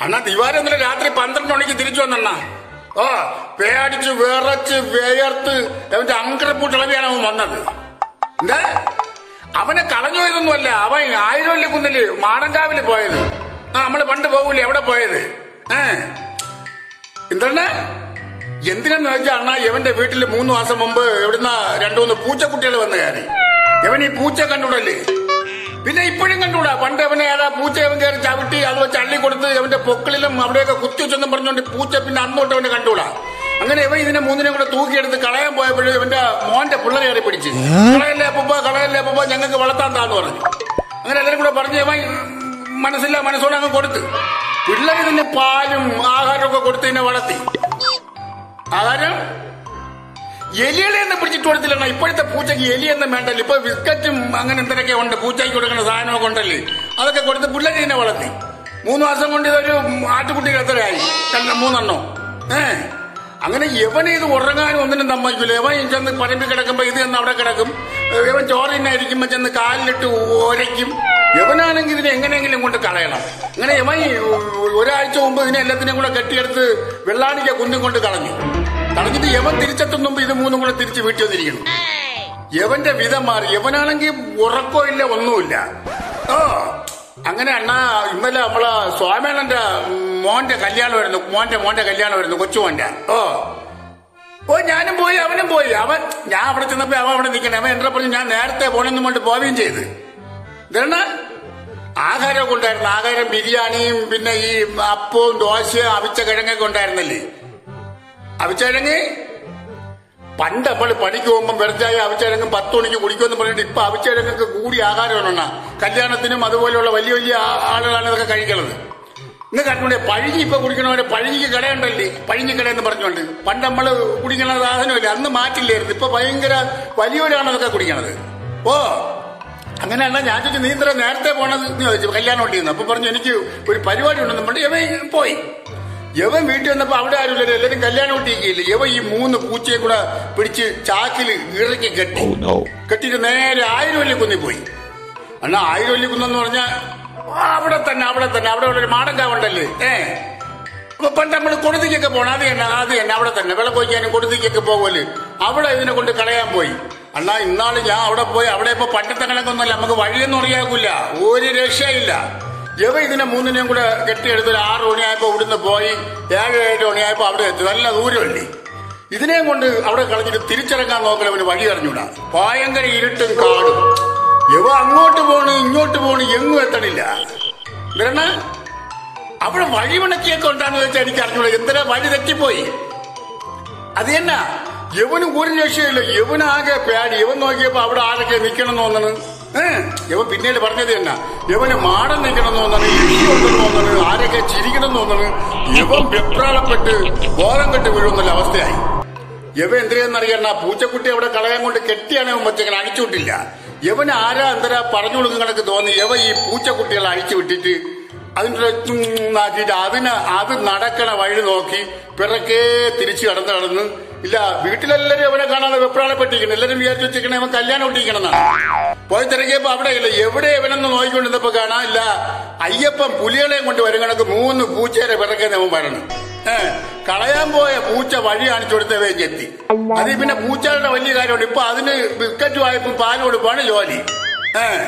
അണ്ണാ ദിവാരം ഇന്നലെ രാത്രി പന്ത്രണ്ട് മണിക്ക് തിരിച്ചു വന്നണ്ണ. ഓ പേടിച്ച് വിറച്ച് വേയർത്ത് അവന്റെ അങ്കരപ്പൂട്ടിളവിയാണ് അവൻ വന്നത്. എന്താ? അവനെ കളഞ്ഞു പോയതൊന്നുമല്ല അവൻ ആയിരവല്ലി കുന്നിൽ മാടങ്കാവിൽ പോയത്. ആ നമ്മൾ പണ്ട് പോകൂലേ എവിടെ പോയത്? ഏ? എന്താണ് എന്തിനാന്ന് വെച്ചാ അണ്ണാ ഇവന്റെ വീട്ടിൽ മൂന്ന് മാസം മുമ്പ് എവിടുന്ന രണ്ടു മൂന്ന് പൂച്ചക്കുട്ടികൾ വന്ന കാര്യം ഇവൻ ഈ പൂച്ച കണ്ടുകൂടല്ലേ? പിന്നെ ഇപ്പോഴും കണ്ടുകൂടാ? പണ്ട് അവനെ ഏതാ പൂച്ച അവൻ കയറി ചവിട്ടി അത് വെച്ച് അള്ളി കൊടുത്ത് അവന്റെ പൊക്കളിലും അവിടെയൊക്കെ കുത്തി വെച്ചെന്നും പറഞ്ഞുകൊണ്ട് പൂച്ച പിന്നെ അന്നോട്ട് അവനെ കണ്ടുകൂടാ? അങ്ങനെ ഇവൻ ഇതിനെ മൂന്നിനെ കൂടെ തൂക്കിയെടുത്ത് കളയാൻ പോയപ്പോഴും ഇവന്റെ മോന്റെ പിള്ളേർ കയറി പിടിച്ച്. കളയല്ലേ അപ്പൂപ്പ കളയല്ലേ അപ്പൂപ്പ ഞങ്ങൾക്ക് വളർത്താൻ താന്ന് പറഞ്ഞു. അങ്ങനെ എല്ലാവരും കൂടെ പറഞ്ഞ് ഇവൻ മനസ്സില്ല മനസ്സോടെ അങ്ങ് കൊടുത്ത്. പിള്ളേർ ഇതിന് പാലും ആഹാരമൊക്കെ കൊടുത്ത് ഇതിനെ വളർത്തി. ആഹാരം എലികളെയൊന്നും പിടിച്ചിട്ട് കൊടുത്തില്ല ഇപ്പോഴത്തെ പൂച്ചയ്ക്ക് എലിയൊന്നും വേണ്ടല്ലോ. ഇപ്പൊ ബിസ്ക്കറ്റും അങ്ങനെ എന്തൊക്കെ ഉണ്ട്. പൂച്ചയ്ക്ക് കൊടുക്കുന്ന സാധനമൊക്കെ ഉണ്ടല്ലേ? അതൊക്കെ കൊടുത്ത് പിള്ളേർ ഇതിനെ വളർത്തി. മൂന്ന് മാസം കൊണ്ട് ഇതൊരു ആട്ടുകുട്ടികൾ എത്രയായി രണ്ടോ മൂന്നെണ്ണോ? ഏ? അങ്ങനെ എവനെ ഇത് ഉറങ്ങാനും ഒന്നിനും സമ്മതിക്കില്ല എവൻ ചെന്ന് പറമ്പിൽ കിടക്കുമ്പോ ഇത് ചെന്ന് അവിടെ കിടക്കും. യവൻ ചോറിനായിരിക്കുമ്പോ ചെന്ന് കാലിലിട്ട് ഒരയ്ക്കും. യവനാണെങ്കിൽ ഇതിനെ എങ്ങനെയെങ്കിലും കൊണ്ട് കളയണം. അങ്ങനെ യവൻ ഒരാഴ്ച മുമ്പ് ഇതിനെ എല്ലാത്തിനെയും കൂടെ കെട്ടിയെടുത്ത് വെള്ളാണിക്ക കുന്നും കൊണ്ട് കളഞ്ഞു. കളഞ്ഞിട്ട് യവൻ തിരിച്ചെത്തും മുമ്പ് ഇത് മൂന്നും കൂടെ തിരിച്ച് വീട്ടിൽ വന്നിരിക്കണം യവന്റെ വിധം മാറി. യവനാണെങ്കിൽ ഉറക്കോ ഇല്ല ഒന്നുമില്ല. ഓ അങ്ങനെ അണ്ണാ ഇന്നലെ നമ്മളെ സ്വാമേണന്റെ മോന്റെ കല്യാണം കല്യാണമായിരുന്നു മോന്റെ മോന്റെ കല്യാണം കല്യാണമായിരുന്നു കൊച്ചുമോന്റെ. ഓ ഓ ഞാനും പോയി അവനും പോയി. അവൻ ഞാൻ അവിടെ ചെന്നപ്പോ അവൻ അവിടെ നിൽക്കണേ. അവൻ എന്റെ പറഞ്ഞു ഞാൻ നേരത്തെ പോണെന്നും കൊണ്ട് പോവുകയും ചെയ്ത്. ഇതാണ് ആഹാരമൊക്കെ ഉണ്ടായിരുന്നു. ആഹാരം ബിരിയാണിയും പിന്നെ ഈ അപ്പവും ദോശയും അവിച്ച കിഴങ്ങൊക്കെ ഉണ്ടായിരുന്നല്ലേ? അവിച്ചഴങ്ങ് പണ്ട് നമ്മൾ പണിക്ക് പോകുമ്പോൾ വെറുതായ അവിച്ചഴങ്ങും പത്ത് മണിക്ക് കുടിക്കുമെന്ന് പറഞ്ഞിട്ട് ഇപ്പൊ അവിച്ചഴങ്ങൊക്കെ കൂടി ആഹാരമാണ് കല്യാണത്തിനും അതുപോലെയുള്ള വലിയ വലിയ ആളുകളാണ് ഇതൊക്കെ കഴിക്കുന്നത് ഇന്ന് കണ്ടുകൊണ്ടേ പഴുകി ഇപ്പൊ കുടിക്കണവരെ പഴുകിക്ക് കടയുണ്ടല്ലേ? പഴുകി കട എന്ന് പറഞ്ഞുകൊണ്ട്. പണ്ട് നമ്മൾ കുടിക്കണ സാധനമില്ല അന്ന് മാറ്റില്ലായിരുന്നു. ഇപ്പൊ ഭയങ്കര വലിയവരാണ് അതൊക്കെ കുടിക്കണത്. ഓ അങ്ങനെയല്ല ഞാൻ ചോദിച്ചു നീ ഇത്ര നേരത്തെ പോണത്? ചോദിച്ചു. കല്യാണം കൊണ്ടിരുന്നു അപ്പൊ പറഞ്ഞു എനിക്ക് ഒരു പരിപാടി ഉണ്ടെന്ന് പറഞ്ഞു പോയി. യവൻ വീട്ടിൽ വന്നപ്പോ അവിടെ ആരുമില്ല. എല്ലാരും കല്യാണം കൊണ്ടിരിക്കുകയില്ല യവ ഈ മൂന്ന് പൂച്ചയെ കൂടെ പിടിച്ച് ചാക്കിൽ ഇറക്കി കെട്ടി. കെട്ടിട്ട് നേരെ ആയിരം ആയിരവല്ലി കുന്നി പോയി. അണ്ണാ ആയിരവല്ലി കുന്നെന്ന് പറഞ്ഞ അവിടെ തന്നെ അവിടെ തന്നെ അവിടെ ഒരു മാടങ്കാവുണ്ടല്ലേ? ഏ. അപ്പൊ പണ്ട് നമ്മൾ കൊടുതിക്കൊക്കെ പോണം. അത് തന്നെ അത് തന്നെ അവിടെ തന്നെ. വെള്ളം പോയിക്കാനും കൊടുതിക്കൊക്കെ പോകുമല്ലേ അവിടെ ഇതിനെ കൊണ്ട് കളയാൻ പോയി. അണ്ണാ ഇന്നാൾ ഞാൻ അവിടെ പോയി അവിടെ ഇപ്പൊ പണ്ടത്തെ കണക്കൊന്നുമല്ല. നമുക്ക് വഴിയൊന്നും അറിയാകൂല ഒരു രക്ഷയില്ല. ഇവ ഇതിനെ മൂന്നിനെയും കൂടെ കെട്ടിയെടുത്ത് ഒരു ആറ് മണിയായപ്പോ ഇവിടുന്ന് പോയി ഏഴ് ഏഴ് മണിയായപ്പോ അവിടെ എത്തി. നല്ല ദൂരമല്ലേ ഇതിനെയും കൊണ്ട് അവിടെ കളഞ്ഞിട്ട് തിരിച്ചിറങ്ങാൻ നോക്കല അവന് വഴി അറിഞ്ഞൂടാ. ഭയങ്കര ഇരുട്ടും കാടും. ഇവ അങ്ങോട്ട് പോണ് ഇങ്ങോട്ട് പോണ് എങ്ങും എത്തണില്ല. വരണ അവിടെ വഴിവിണക്കിയൊക്കെ ഉണ്ടാന്ന് വെച്ചാൽ എനിക്ക് അറിഞ്ഞൂടാ. എന്തിനാ വഴി തെറ്റിപ്പോയി. അത് തന്നെ യവന് ഒരു രക്ഷയില്ല യവനാകെ പേടി. യവൻ നോക്കിയപ്പോ അവിടെ ആരൊക്കെ നിക്കണം തോന്നണ്? യവൻ പിന്നീട് പറഞ്ഞത് തന്നെ യവന് മാടം നിൽക്കണം തോന്നണ് ഇടി ഉണ്ടെന്ന് തോന്നണ് ആരൊക്കെ ചിരിക്കണം തോന്നണ്. യവൻ വെപ്രാളപ്പെട്ട് ബോധം കെട്ട് വീഴുന്നല്ല അവസ്ഥയായി. യവ എന്തിനാന്നറിയണ പൂച്ചക്കുട്ടി അവിടെ കളയാൻ കൊണ്ട് കെട്ടിയാണ് വെച്ചങ്ങനെ അഴിച്ചുവിട്ടില്ല യവൻ ആരാ എന്തരാ പറഞ്ഞു കൊടുക്കുന്ന കണക്ക് തോന്നി യവ ഈ പൂച്ചക്കുട്ടികളെ അഴിച്ചു വിട്ടിട്ട് അതിന്റെ നാട്ടിട്ട് അതിന് അത് നടക്കണ വഴി നോക്കി പിറക്കേ തിരിച്ചു കടന്ന് കടന്ന് ഇല്ല വീട്ടിലെല്ലാരും അവനെ കാണാതെ വെപ്രാളപ്പെട്ടിരിക്കണം എല്ലാരും വിചാരിച്ചു വെച്ചിരിക്കണേ അവൻ കല്യാണം ഒട്ടിക്കണമെന്നാണ്. പോയി തിരക്കിയപ്പോ അവിടെ ഇല്ല എവിടെ ഇവനെന്ന് നോക്കിക്കൊണ്ടിരുന്നപ്പോ കാണാൻ ഇല്ല അയ്യപ്പൻ പുലികളെയും കൊണ്ട് വരും മൂന്ന് പൂച്ചേരെ പിറക്കേന്ന് അവൻ പറയണം ഏഹ് കളയാൻ പോയ പൂച്ച വഴി കാണിച്ചു കൊടുത്തവേ ചെത്തി. അത് പിന്നെ പൂച്ചകളുടെ വലിയ കാര്യമുണ്ട്. ഇപ്പൊ അതിന് ബിസ്ക്കറ്റ് വായ്പ പാൽ കൊടുപ്പാണ് ജോലി. ഏഹ്